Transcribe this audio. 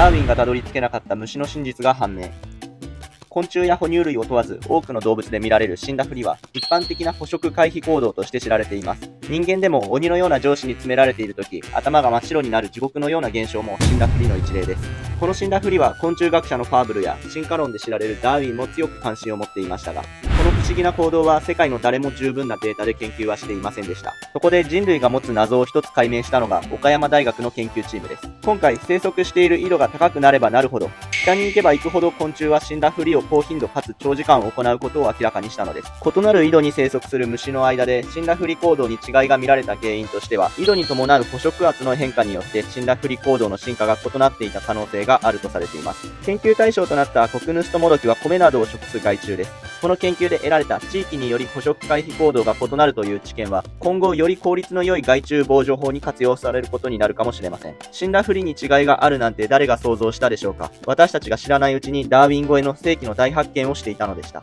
ダーウィンがたどり着けなかった虫の真実が判明。昆虫や哺乳類を問わず多くの動物で見られる死んだふりは一般的な捕食回避行動として知られています。人間でも鬼のような上司に詰められている時、頭が真っ白になる地獄のような現象も死んだふりの一例です。この死んだふりは昆虫学者のファーブルや進化論で知られるダーウィンも強く関心を持っていましたが、不思議な行動は世界の誰も十分なデータで研究はしていませんでした。そこで人類が持つ謎を一つ解明したのが岡山大学の研究チームです。今回生息している緯度が高くなればなるほど、北に行けば行くほど昆虫は死んだふりを高頻度かつ長時間行うことを明らかにしたのです。異なる緯度に生息する虫の間で死んだふり行動に違いが見られた原因としては、緯度に伴う捕食圧の変化によって死んだふり行動の進化が異なっていた可能性があるとされています。研究対象となったコクヌストモドキは米などを食す害虫です。この研究で得られた地域により捕食回避行動が異なるという知見は、今後より効率の良い害虫防除法に活用されることになるかもしれません。死んだふりに違いがあるなんて誰が想像したでしょうか私たちが知らないうちにダーウィン越えの世紀の大発見をしていたのでした。